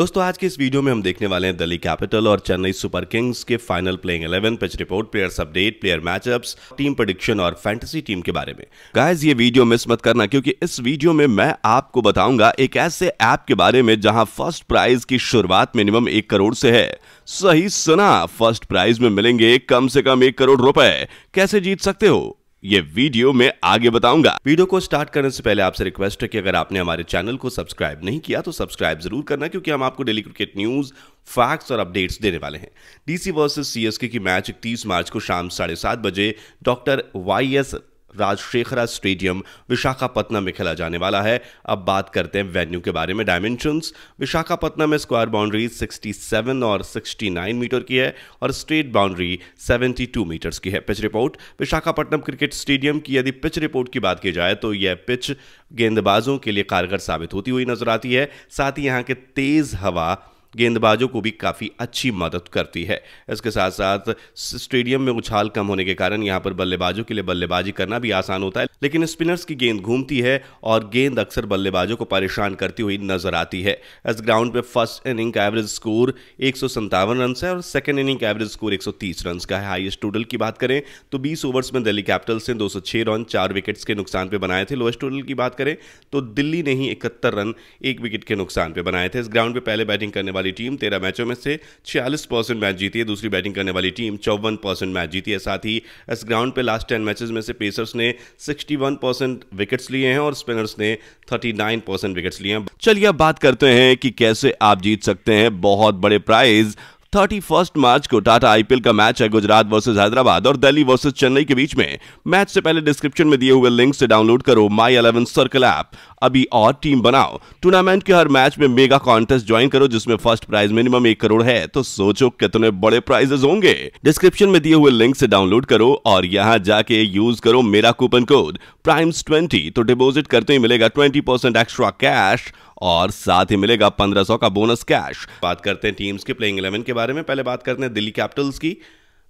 दोस्तों, आज के इस वीडियो में हम देखने वाले हैं दिल्ली कैपिटल और चेन्नई सुपर किंग्स के final playing 11 pitch report, players update, player matchups, team prediction और फैंटेसी टीम के बारे में। गाइस ये वीडियो मिस मत करना, क्योंकि इस वीडियो में मैं आपको बताऊँगा एक ऐसे ऐप के बारे में जहाँ फ़र्स्ट प्राइज की शुरुआत मिनिमम एक करोड़ से है। सही सुना, फ़र्स्ट प्राइज में मिलेंगे कम से कम एक करोड़ रुपए। कैसे जीत सकते हो? ये वीडियो में आगे बताऊँगा। वीडियो को स्टार्ट करने से पहले आपसे रिक्वेस्ट है कि अगर आपने हमारे चैनल को सब्सक्राइब नहीं किया तो सब्सक्राइब ज़रूर करना, क्योंकि हम आपको डेली क्रिकेट न्यूज़, फैक्ट्स और अपडेट्स देने वाले हैं। डीसी वर्सेस सीएसके की मैच 31 मार्च को शाम साढ़े सात बजे, doctor Y S Rajasekhara stadium Visakhapatnam में खेला जाने वाला है। अब बात करते हैं वेन्यू के बारे में। डायमेंशंस विशाखापट्टनम में स्क्वायर बाउंड्री 67 और 69 मीटर की है और स्टेट बाउंड्री 72 मीटर्स की है। Pitch report Visakhapatnam cricket stadium की यदि पिच रिपोर्ट की बात की जाए तो यह पिच गेंदबाजों के लिए कारगर साबित होती हुई नज़र आती है। साथ ही यहाँ के तेज हवा गेंदबाजों को भी काफ़ी अच्छी मदद करती है। इसके साथ साथ स्टेडियम में उछाल कम होने के कारण यहाँ पर बल्लेबाजों के लिए बल्लेबाजी करना भी आसान होता है, लेकिन स्पिनर्स की गेंद घूमती है और गेंद अक्सर बल्लेबाजों को परेशान करती हुई नज़र आती है। इस ग्राउंड पे फ़र्स्ट इनिंग का एवरेज स्कोर एक रन है और सेकेंड इनिंग का एवरेज स्कोर एक सौ तीस रन का है। हाइएस्ट टोटल की बात करें तो बीस ओवर्स में दिल्ली कैपिटल्स ने दो सौ छह रन, चार विकेट्स के नुकसान पे बनाए थे। लोएस्ट टोटल की बात करें तो दिल्ली ने ही इकहत्तर रन, एक विकेट के नुकसान पे बनाए थे। इस ग्राउंड पे पहले बैटिंग करने वाली टीम तेरह मैचों में से छियालीस परसेंट मैच जीती है। दूसरी बैटिंग करने वाली टीम चौवन परसेंट मैच जीती है। साथ ही इस ग्राउंड पे लास्ट टेन मैचेस में से पेसर्स ने 61 परसेंट विकेट्स लिए हैं और स्पिनर्स ने 39 परसेंट विकेट्स लिए हैं। चलिए अब बात करते हैं कि कैसे आप जीत सकते हैं। बहुत बड़े प्राइज थर्टी फ़र्स्ट मार्च को टाटा आईपीएल का मैच है गुजरात वर्सेज हैदराबाद और दिल्ली वर्सेज चेन्नई के बीच में। मैच से पहले डिस्क्रिप्शन में दिए हुए लिंक से डाउनलोड करो माई इलेवन सर्कल ऐप अभी और टीम बनाओ। टूर्नामेंट के हर मैच में मेगा कॉन्टेस्ट ज्वाइन करो, जिसमें फ़र्स्ट प्राइज मिनिमम एक करोड़ है। तो सोचो कितने बड़े प्राइजेस होंगे। डिस्क्रिप्शन में दिए हुए लिंक से डाउनलोड करो और यहाँ जाके यूज़ करो मेरा कूपन कोड प्राइम्स ट्वेंटी तो डिपोजिट करते ही मिलेगा ट्वेंटी परसेंट एक्स्ट्रा कैश और साथ ही मिलेगा 1500 का बोनस कैश। बात करते हैं टीम्स के प्लेइंग इलेवन के बारे में। पहले बात करते हैं दिल्ली कैपिटल्स की।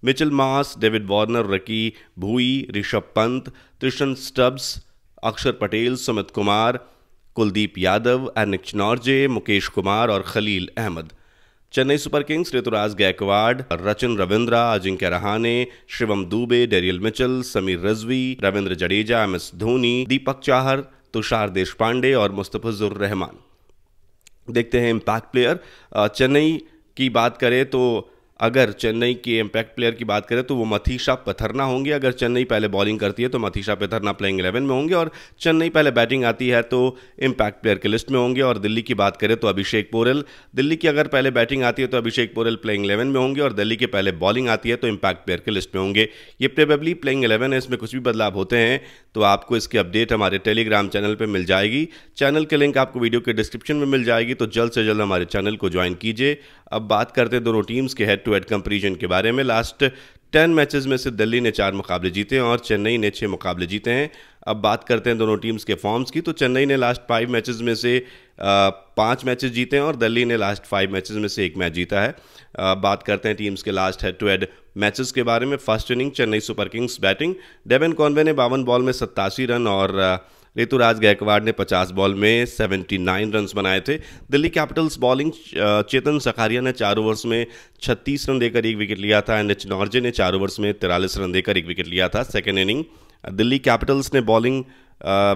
Mitchell Marsh, David Warner, Ricky Bhui, Rishabh Pant, त्रिशन stubs, अक्षर पटेल, सुमित कुमार, कुलदीप यादव, एनिक चनौरजे, मुकेश कुमार और Khaleel Ahmed. Chennai super kings, Ruturaj Gaikwad, Rachin Ravindra, Ajinkya Rahane Shivam Dube, Daryl Mitchell, Sameer Rizvi, Ravindra Jadeja, M S Dhoni, Deepak Chahar Tushar Deshpande और मुस्तफजुर रहमान। देखते हैं impact player Chennai की बात करें तो अगर चेन्नई के इम्पैक्ट प्लेयर की बात करें तो वो मथीशा पथरना होंगे। अगर चेन्नई पहले बॉलिंग करती है तो मथीशा पथरना प्लेइंग इलेवन में होंगे और चेन्नई पहले बैटिंग आती है तो इम्पैक्ट प्लेयर के लिस्ट में होंगे। और दिल्ली की बात करें तो अभिषेक पोरल। दिल्ली की अगर पहले बैटिंग आती है तो अभिषेक पोरल प्लेइंग इलेवन में होंगे और दिल्ली के पहले बॉलिंग आती है तो इम्पैक्ट प्लेयर के लिस्ट में होंगे। ये प्रेबली प्लेइंग इलेवन है, इसमें कुछ भी बदलाव होते हैं तो आपको इसकी अपडेट हमारे टेलीग्राम चैनल पर मिल जाएगी। चैनल के लिंक आपको वीडियो के डिस्क्रिप्शन में मिल जाएगी तो जल्द से जल्द हमारे चैनल को ज्वाइन कीजिए। अब बात करते हैं दोनों टीम्स के हेड टू हेड कंपेरिजन के बारे में लास्ट टेन मैचेस में से दिल्ली ने चार मुकाबले जीते हैं और चेन्नई ने छः मुकाबले जीते हैं। अब बात करते हैं दोनों टीम्स के फॉर्म्स की तो चेन्नई ने लास्ट फाइव मैचेस में से पाँच मैचेस जीते हैं और दिल्ली ने लास्ट फाइव मैचेस में से एक मैच जीता है। बात करते हैं टीम्स के last head to head matches के बारे में। First inning Chennai super kings batting. Devon Conway ने बावन बॉल में सत्तासी रन और ऋतुराज गायकवाड़ ने 50 बॉल में 79 रन बनाए थे। दिल्ली कैपिटल्स बॉलिंग चेतन सखारिया ने चार ओवर्स में 36 रन देकर एक विकेट लिया था एंड एच नॉर्जे ने चार ओवर्स में तिरालीस रन देकर एक विकेट लिया था सेकेंड इनिंग। दिल्ली कैपिटल्स ने बॉलिंग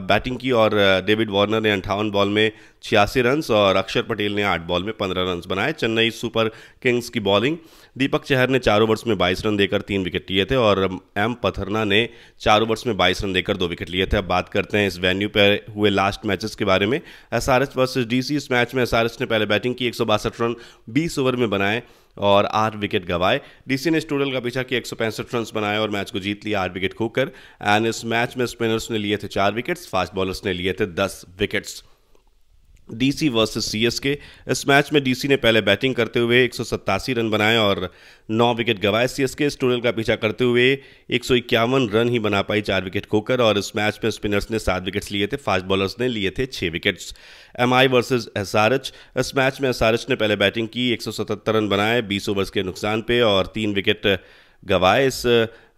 बैटिंग की और डेविड वार्नर ने अंठावन बॉल में छियासी रन्स और अक्षर पटेल ने आठ बॉल में पंद्रह रन्स बनाए, चेन्नई सुपर किंग्स की बॉलिंग। दीपक चहर ने चार ओवर्स में बाईस रन देकर तीन विकेट लिए थे और एम पथरना ने चार ओवर्स में बाईस रन देकर दो विकेट लिए थे। अब बात करते हैं इस वेन्यू पर हुए लास्ट मैचेस के बारे में। S R S versus D इस मैच में एस आर एस ने पहले बैटिंग की एक सौ बासठ रन, बीस ओवर में बनाए और आठ विकेट गवाए। डीसी ने स्टूडल का पीछा किया, एक रन बनाए और मैच को जीत लिया, आठ विकेट खोकर। एंड इस मैच में स्पिनर्स ने लिए थे चार विकेट्स फास्ट बॉलर्स ने लिए थे दस विकेट्स डीसी वर्सेस सीएसके इस मैच में डीसी ने पहले बैटिंग करते हुए एक सौ सत्तासी रन बनाए और नौ विकेट गवाए सीएसके स्टूडल का पीछा करते हुए एक सौ इक्यावन रन ही बना पाई चार विकेट खोकर और इस मैच में स्पिनर्स ने सात विकेट्स लिए थे फास्ट बॉलर्स ने लिए थे छः विकेट्स एमआई वर्सेस एसआरएच इस मैच में एसआरएच ने पहले बैटिंग की, एक रन बनाए, बीस ओवर्स के नुकसान पे और तीन विकेट गवाए। इस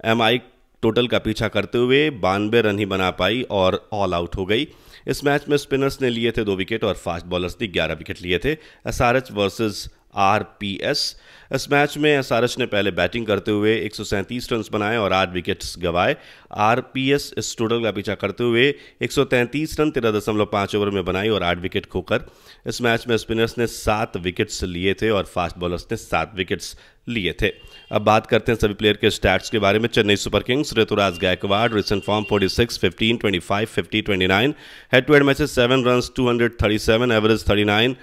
एमआई टोटल का पीछा करते हुए बानवे रन ही बना पाई और ऑल आउट हो गई। इस मैच में स्पिनर्स ने लिए थे दो विकेट और फास्ट बॉलर्स ने ग्यारह विकेट लिए थे। S R H versus R P S इस मैच में एस आर एच ने पहले बैटिंग करते हुए एक रन बनाए और आठ विकेट्स गंवाए। आर पी एस इस टोटल का पीछा करते हुए 133 रन तेरह दशमलव पाँच ओवर में बनाई और आठ विकेट खोकर इस मैच में स्पिनर्स ने सात विकेट्स लिए थे और फास्ट बॉलर्स ने सात विकेट्स लिए थे। अब बात करते हैं सभी प्लेयर के स्टैट्स के बारे में। Chennai super kings Ruturaj Gaikwad, recent form 46 15 25 50 29 head to head matches 7 runs 237 average 39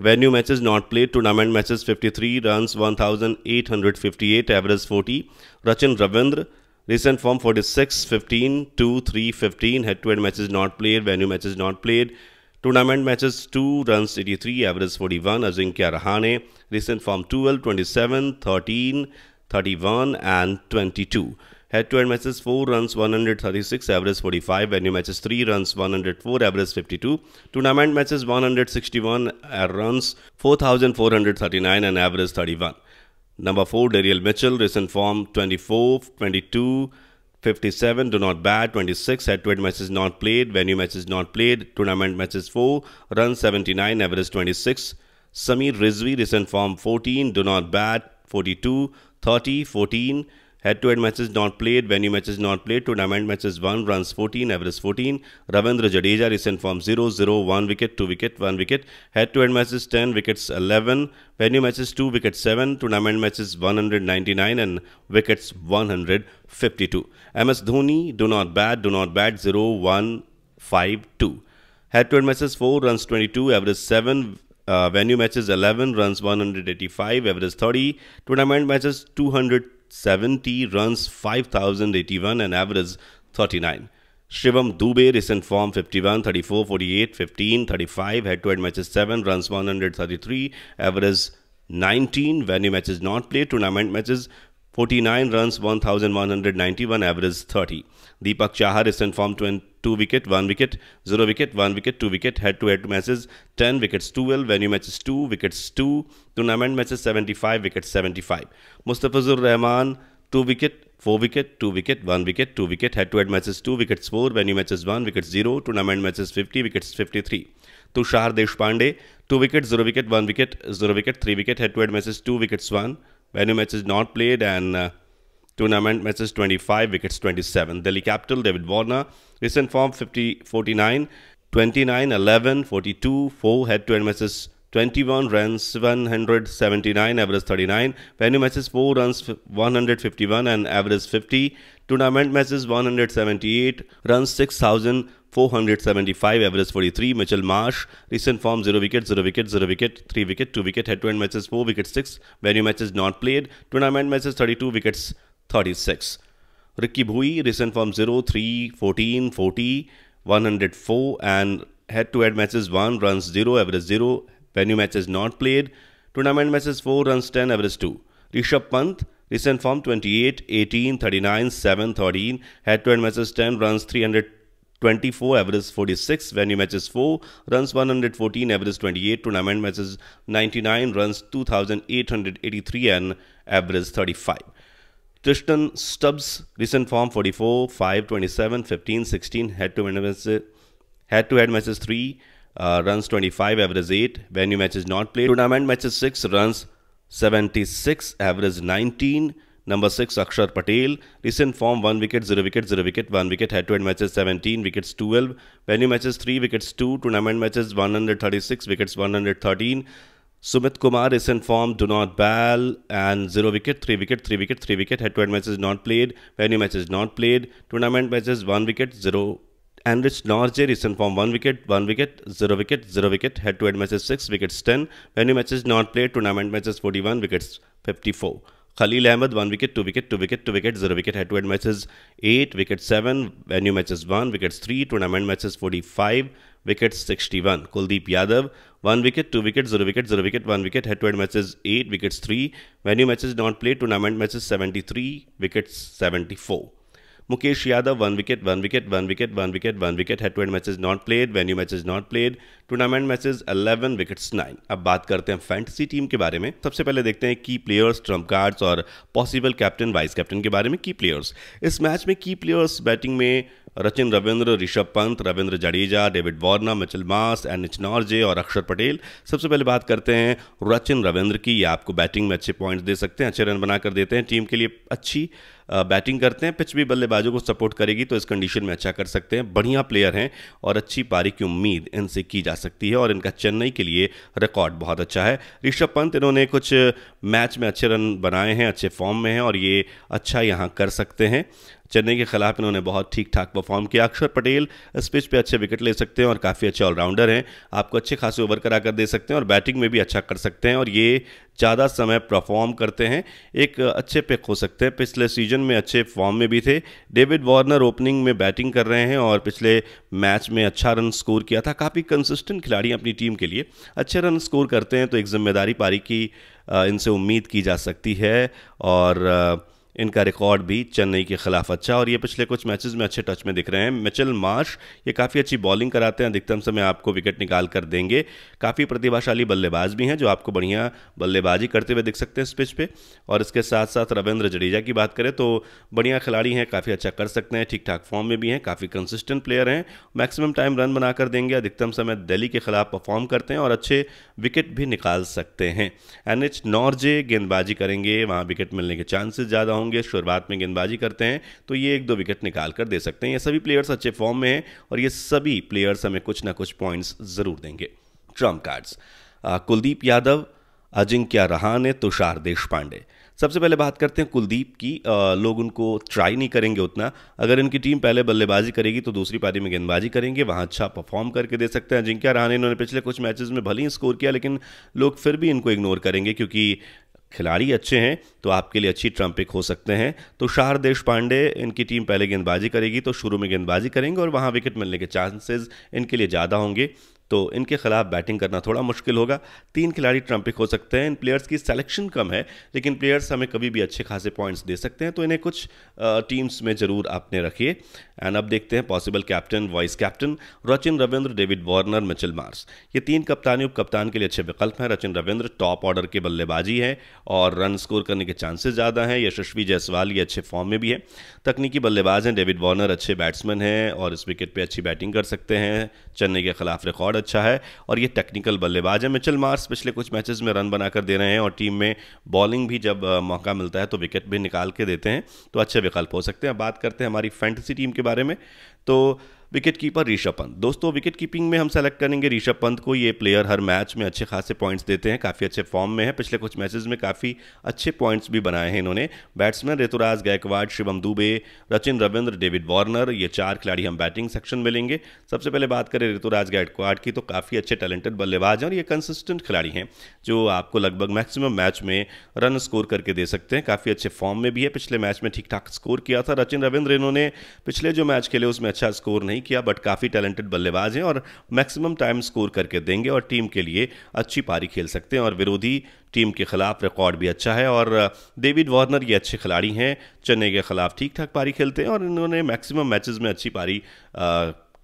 Venue matches not played. Tournament matches 53 runs 1858 average 40. Rachin Ravindra recent form 46 15 2 3 15 head to head matches not played. Venue matches not played. Tournament matches 2 runs 83 average 41. Ajinkya Rahane recent form 12 27 13 31 and 22. Head to head matches 4 runs 136, average 45. Venue matches 3 runs 104, average 52. Tournament matches 161 uh, runs 4439 and average 31. Number 4, Daryl Mitchell, recent form 24, 22, 57, do not bat, 26, head to head matches not played, venue matches not played, tournament matches 4, runs 79, average 26. Samir Rizvi, recent form 14, do not bat, 42, 30, 14, Head to head matches not played, venue matches not played, tournament matches 1, runs 14, average 14. Ravindra Jadeja recent form 0, 0, 1 wicket, 2 wicket, 1 wicket. Head to head matches 10, wickets 11. Venue matches 2, wickets 7. Tournament matches 199 and wickets 152. MS Dhoni, do not bat, do not bat 0, 1, 5, 2. Head to head matches 4, runs 22, average 7. Uh, venue matches 11, runs 185, average 30. Tournament matches 200. 70 runs 5081 and average 39. Shivam Dube recent form 51, 34, 48, 15, 35, head to head matches 7, runs 133, average 19, venue matches not played, tournament matches 49 runs, 1191, average 30. Deepak Chahar is in form 2 wicket, 1 wicket, 0 wicket, 1 wicket, 2 wicket, head to head matches 10 wickets, 12, venue matches 2 wickets, 2, tournament matches 75 wickets, 75. Mustafizur Rahman 2 wicket, 4 wicket, 2 wicket, 1 wicket, 2 wicket, head to head matches 2 wickets, 4, venue matches 1 wickets, 0, tournament matches 50 wickets, 53. Tushar Deshpande 2 wickets, 0 wicket, 1 wicket, 0 wicket, 3 wicket, head to head matches 2 wickets, 1, venue matches not played and uh, Tournament matches 25, wickets 27. Delhi Capital, David Warner, recent form 50, 49, 29, 11, 42, 4 head-to-head matches 21 runs, 179, average 39. Venue matches 4 runs, 151 and average 50. Tournament matches 178, runs 6,475, average 43. Mitchell Marsh, recent form 0 wicket, 0 wicket, 0 wicket, 3 wicket, 2 wicket, head-to-head matches 4 wickets 6. Venue matches not played. Tournament matches 32 wickets 36. Ricky Bhui, recent form 0, 3, 14, 40, 104 and head-to-head matches 1, runs 0, average 0, venue matches not played, tournament matches 4, runs 10, average 2. Rishabh Pant, recent form 28, 18, 39, 7, 13, head-to-head matches 10, runs 324, average 46, venue matches 4, runs 114, average 28, tournament matches 99, runs 2883 and average 35. Tristan Stubbs, recent form 44, 5, 27, 15, 16, head to head matches, head to head matches 3, uh, runs 25, average 8, venue matches not played, tournament matches 6, runs 76, average 19. Number 6, Akshar Patel. Recent form 1 wicket, 0 wicket, 0 wicket, 1 wicket. Head to head matches 17, wickets 12. Venue matches 3 wickets 2. Tournament matches 136, wickets 113. Sumit Kumar in form, do not ball, and 0 wicket, 3 wicket, 3 wicket, 3 wicket. Head to head matches not played, venue matches not played, tournament matches 1 wicket, 0. And Rich Norje is in form 1 wicket, 1 wicket, 0 wicket, 0 wicket. Head to head matches 6 wickets, 10. Venue matches not played, tournament matches 41 wickets, 54. Khalil Ahmed, 1 wicket, 2 wicket, 2 wicket, 2 wicket, 0 wicket, head to head matches 8, wicket 7, venue matches 1, wickets 3, tournament matches 45, wickets 61. Kuldeep Yadav, 1 wicket, 2 wicket, 0 wicket, 0 wicket, 1 wicket, head to head matches 8, wickets 3, venue matches not played, tournament matches 73, wickets 74. Mukesh Yadav one wicket one wicket one wicket one wicket one wicket head to matches not played venue matches not played tournament matches 11 wickets 9 अब बात करते हैं fantasy team के बारे में। सबसे पहले देखते हैं की प्लेयर्स ट्रंप कार्ड्स और पॉसिबल कैप्टन वाइस कैप्टन के बारे में की प्लेयर्स इस मैच में की प्लेयर्स बैटिंग में Rachin Ravindra, Rishabh Pant, Ravindra Jadeja, David Warner Mitchell Marsh, N Nortje और अक्षर पटेल। सबसे पहले बात करते हैं रचिन रविंद्र की। ये आपको बैटिंग में अच्छे पॉइंट्स दे सकते हैं, अच्छे रन बनाकर देते हैं। टीम के लिए अच्छी बैटिंग करते हैं, पिच भी बल्लेबाजों को सपोर्ट करेगी तो इस कंडीशन में अच्छा कर सकते हैं। बढ़िया प्लेयर हैं और अच्छी पारी की उम्मीद इनसे की जा सकती है और इनका चेन्नई के लिए रिकॉर्ड बहुत अच्छा है। ऋषभ पंत इन्होंने कुछ मैच में अच्छे रन बनाए हैं, अच्छे फॉर्म में हैं और ये अच्छा यहाँ कर सकते हैं। चेन्नई के खिलाफ इन्होंने बहुत ठीक ठाक परफॉर्म किया। अक्षर पटेल इस पिच पे अच्छे विकेट ले सकते हैं और काफ़ी अच्छे ऑलराउंडर हैं। आपको अच्छे खासे ओवर करा कर दे सकते हैं और बैटिंग में भी अच्छा कर सकते हैं और ये ज़्यादा समय परफॉर्म करते हैं। एक अच्छे पिक हो सकते हैं। पिछले सीज़न में अच्छे फॉर्म में भी थे। डेविड वार्नर ओपनिंग में बैटिंग कर रहे हैं और पिछले मैच में अच्छा रन स्कोर किया था। काफ़ी कंसिस्टेंट खिलाड़ी अपनी टीम के लिए। अच्छे रन स्कोर करते हैं तो एक ज़िम्मेदारी पारी की इनसे उम्मीद की जा सकती है और इनका रिकॉर्ड भी चेन्नई के खिलाफ अच्छा और ये पिछले कुछ मैचेस में अच्छे टच में दिख रहे हैं। मिचल मार्श, ये काफ़ी अच्छी बॉलिंग कराते हैं। अधिकतम समय आपको विकेट निकाल कर देंगे। काफ़ी प्रतिभाशाली बल्लेबाज भी हैं, जो आपको बढ़िया बल्लेबाजी करते हुए दिख सकते हैं इस पिच पे। और इसके साथ साथ रविंद्र जडेजा की बात करें तो बढ़िया खिलाड़ी हैं, काफ़ी अच्छा कर सकते हैं ठीक ठाक फॉर्म में भी हैं, काफ़ी कंसिस्टेंट प्लेयर हैं। मैक्सिमम टाइम रन बनाकर देंगे, अधिकतम समय दिल्ली के खिलाफ परफॉर्म करते हैं और अच्छे विकेट भी निकाल सकते हैं। एन एच नॉर्जे गेंदबाजी करेंगे, वहाँ विकेट मिलने के चांसेस ज़्यादा होंगे। होंगे शुरुआत में गेंदबाजी करते हैं तो ये एक दो विकेट निकाल कर दे सकते हैं। ये सभी प्लेयर्स अच्छे फॉर्म में हैं और ये सभी प्लेयर्स हमें कुछ ना कुछ पॉइंट्स ज़रूर देंगे। Trump cards Kuldeep Yadav Ajinkya Rahane Tushar Deshpande सबसे पहले बात करते हैं कुलदीप की। आ, लोग उनको ट्राई नहीं करेंगे उतना। अगर इनकी टीम पहले बल्लेबाजी करेगी तो दूसरी पारी में गेंदबाजी करेंगे। वहाँ अच्छा परफॉर्म करके दे सकते हैं। अजिंक्य रहाने इन्होंने पिछले कुछ मैचेस में भले ही स्कोर किया लेकिन लोग फिर भी इनको इग्नोर करेंगे क्योंकि खिलाड़ी अच्छे हैं तो आपके लिए अच्छी ट्रम्पिक हो सकते हैं। तो शाहर देश पांडे, इनकी टीम पहले गेंदबाजी करेगी तो शुरू में गेंदबाजी करेंगे और वहाँ विकेट मिलने के चांसेस इनके लिए ज़्यादा होंगे। तो इनके खिलाफ बैटिंग करना थोड़ा मुश्किल होगा। तीन खिलाड़ी ट्रम्पिक हो सकते हैं। इन प्लेयर्स की सिलेक्शन कम है, लेकिन प्लेयर्स हमें कभी भी अच्छे खासे पॉइंट्स दे सकते हैं तो इन्हें कुछ टीम्स में ज़रूर अपने रखिए। एंड अब देखते हैं possible captain vice captain Rachin Ravindra, David Warner, Mitchell Marsh. ये तीन कप्तानी उप कप्तान के लिए अच्छे विकल्प हैं। रचिन रविंद्र टॉप ऑर्डर के बल्लेबाजी है और रन स्कोर करने के चांसेस ज़्यादा हैं। यशस्वी जायसवाल ये अच्छे फॉर्म में भी है। तकनीकी बल्लेबाज हैं। डेविड वार्नर अच्छे बैट्समैन हैं और इस विकेट पर अच्छी बैटिंग कर सकते हैं। चेन्नई के खिलाफ रिकॉर्ड अच्छा है और ये टेक्निकल बल्लेबाज है। मिचल मार्स पिछले कुछ मैचेस में रन बनाकर दे रहे हैं और टीम में बॉलिंग भी जब मौका मिलता है तो विकेट भी निकाल के देते हैं। तो अच्छे विकल्प हो सकते हैं। बात करते हैं हमारी फैंटेसी टीम के बारे में। तो विकेट कीपर ऋषभ पंत दोस्तों विकेट कीपिंग में हम सेलेक्ट करेंगे ऋषभ पंत को। ये प्लेयर हर मैच में अच्छे खासे पॉइंट्स देते हैं, काफ़ी अच्छे फॉर्म में है। पिछले कुछ मैचेस में काफ़ी अच्छे पॉइंट्स भी बनाए हैं इन्होंने। Batsman Ruturaj Gaikwad Shivam Dube Rachin Ravindra David Warner ये चार खिलाड़ी हम बैटिंग सेक्शन में लेंगे। सबसे पहले बात करें ऋतुराज गायकवाड़ की तो काफ़ी अच्छे टैलेंटेड बल्लेबाज हैं और ये कंसिस्टेंट खिलाड़ी हैं, जो आपको लगभग मैक्सिमम मैच में रन स्कोर करके दे सकते हैं। काफ़ी अच्छे फॉर्म में भी है। पिछले मैच में ठीक ठाक स्कोर किया था रचिन रविंद्र इन्होंने पिछले जो मैच खेले, उसमें अच्छा स्कोर नहीं किया बट काफ़ी टैलेंटेड बल्लेबाज हैं और मैक्सिमम टाइम स्कोर करके देंगे और टीम के लिए अच्छी पारी खेल सकते हैं और विरोधी टीम के खिलाफ रिकॉर्ड भी अच्छा है और डेविड वार्नर ये अच्छे खिलाड़ी हैं, चेन्नई के खिलाफ ठीक ठाक पारी खेलते हैं और इन्होंने मैक्सिमम मैचेस में अच्छी पारी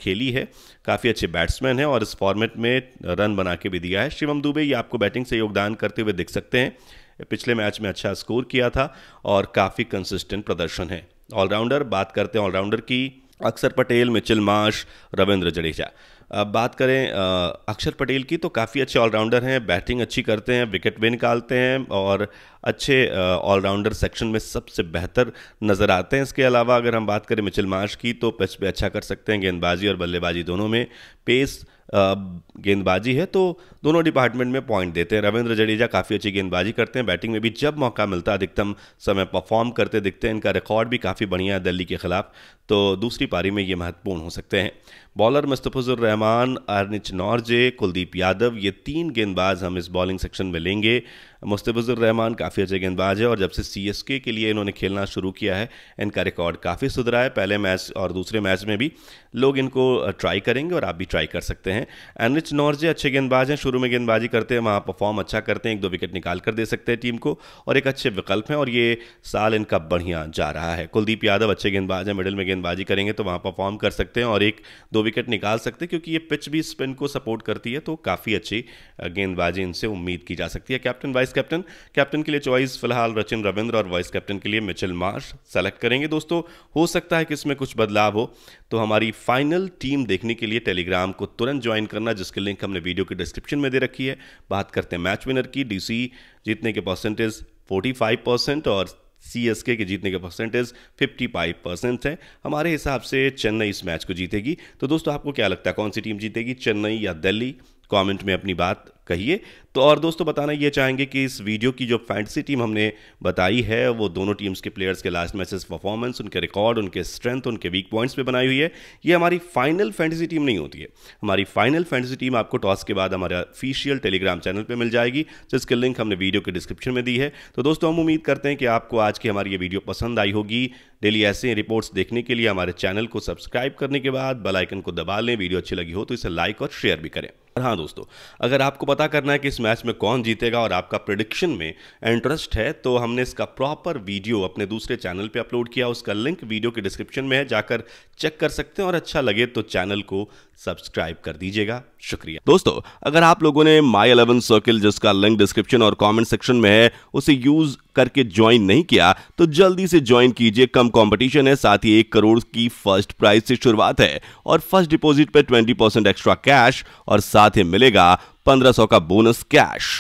खेली है। काफ़ी अच्छे बैट्समैन हैं और इस फॉर्मेट में रन बना के भी दिया है। शिवम दुबे ये आपको बैटिंग से योगदान करते हुए दिख सकते हैं। पिछले मैच में अच्छा स्कोर किया था और काफ़ी कंसिस्टेंट प्रदर्शन है। ऑलराउंडर बात करते हैं ऑलराउंडर की। Axar Patel, Mitchell Marsh Ravindra Jadeja. अब बात करें अक्षर पटेल की तो काफ़ी अच्छे ऑलराउंडर हैं, बैटिंग अच्छी करते हैं, विकेट भी निकालते हैं और अच्छे ऑलराउंडर सेक्शन में सबसे बेहतर नज़र आते हैं। इसके अलावा अगर हम बात करें मिचिल माश की तो पिच पे अच्छा कर सकते हैं गेंदबाजी और बल्लेबाजी दोनों में। पेस गेंदबाजी है तो दोनों डिपार्टमेंट में पॉइंट देते हैं। रविंद्र जडेजा काफ़ी अच्छी गेंदबाजी करते हैं, बैटिंग में भी जब मौका मिलता है अधिकतम समय परफॉर्म करते दिखते हैं। इनका रिकॉर्ड भी काफ़ी बढ़िया है दिल्ली के खिलाफ। तो दूसरी पारी में ये महत्वपूर्ण हो सकते हैं। बॉलर मुस्तफजुर रहमान अर्निच नॉर्जे, कुलदीप यादव, ये तीन गेंदबाज हम इस बॉलिंग सेक्शन में लेंगे। मुस्तफजुर रहमान काफ़ी अच्छे गेंदबाज है और जब से सी के लिए इन्होंने खेलना शुरू किया है, इनका रिकॉर्ड काफ़ी सुधरा है। पहले मैच और दूसरे मैच में भी लोग इनको ट्राई करेंगे और आप भी ट्राई कर सकते हैं। एनरिच नॉर्जे अच्छे गेंदबाज हैं, शुरू में गेंदबाजी करते हैं, वहाँ परफॉर्म अच्छा करते हैं, एक दो विकेट निकाल कर दे सकते हैं टीम को और एक अच्छे विकल्प हैं और ये साल इनका बढ़िया जा रहा है। कुलदीप यादव अच्छे गेंदबाज हैं मिडिल में गेंदबाजी करेंगे तो वहाँ परफॉर्म कर सकते हैं और एक दो विकेट निकाल सकते हैं, क्योंकि ये पिच भी स्पिन को सपोर्ट करती है तो काफ़ी अच्छी गेंदबाजी इनसे उम्मीद की जा सकती है। कैप्टन वाइस कैप्टन कैप्टन के लिए चॉइस फ़िलहाल रचिन रविंद्र और वाइस कैप्टन के लिए मिचल मार्श सेलेक्ट करेंगे। दोस्तों, हो सकता है कि इसमें कुछ बदलाव हो तो हमारी फाइनल टीम देखने के लिए टेलीग्राम को तुरंत ज्वाइन करना, जिसकी लिंक हमने वीडियो के डिस्क्रिप्शन में दे रखी है। बात करते हैं मैच विनर की डीसी जीतने के परसेंटेज 45 परसेंट और सी एस के जीतने का परसेंटेज 55 परसेंट है। हमारे हिसाब से चेन्नई इस मैच को जीतेगी। तो दोस्तों, आपको क्या लगता है? कौन सी टीम जीतेगी? चेन्नई या दिल्ली? कमेंट में अपनी बात कहिए। तो और दोस्तों बताना ये चाहेंगे कि इस वीडियो की जो फैंटेसी टीम हमने बताई है, वो दोनों टीम्स के प्लेयर्स के लास्ट मैचेस परफॉर्मेंस उनके रिकॉर्ड उनके स्ट्रेंथ उनके वीक पॉइंट्स पे बनाई हुई है। ये हमारी फाइनल फैंटेसी टीम नहीं होती है। हमारी फाइनल फैंटेसी टीम आपको टॉस के बाद हमारे ऑफिशियल टेलीग्राम चैनल पर मिल जाएगी, जिसकी लिंक हमने वीडियो के डिस्क्रिप्शन में दी है। तो दोस्तों हम उम्मीद करते हैं कि आपको आज की हमारी ये वीडियो पसंद आई होगी। डेली ऐसे रिपोर्ट्स देखने के लिए हमारे चैनल को सब्सक्राइब करने के बाद बेलाइकन को दबा लें वीडियो अच्छी लगी हो तो इसे लाइक और शेयर भी करें। हाँ दोस्तों, अगर आपको पता करना है कि इस मैच में कौन जीतेगा और आपका प्रिडिक्शन में इंटरेस्ट है तो हमने इसका प्रॉपर वीडियो अपने दूसरे चैनल पे अपलोड किया। उसका लिंक वीडियो के डिस्क्रिप्शन में है, जाकर चेक कर सकते हैं। और अच्छा लगे तो चैनल को सब्सक्राइब कर दीजिएगा। शुक्रिया। दोस्तों, अगर आप लोगों ने माई अलेवन सर्किल जिसका लिंक डिस्क्रिप्शन और कमेंट सेक्शन में है, उसे यूज़ करके ज्वाइन नहीं किया तो जल्दी से ज्वाइन कीजिए। कम कंपटीशन है, साथ ही एक करोड़ की फ़र्स्ट प्राइज से शुरुआत है और फ़र्स्ट डिपोजिट पर ट्वेंटी एक्स्ट्रा कैश और साथ ही मिलेगा पंद्रह सौ का बोनस कैश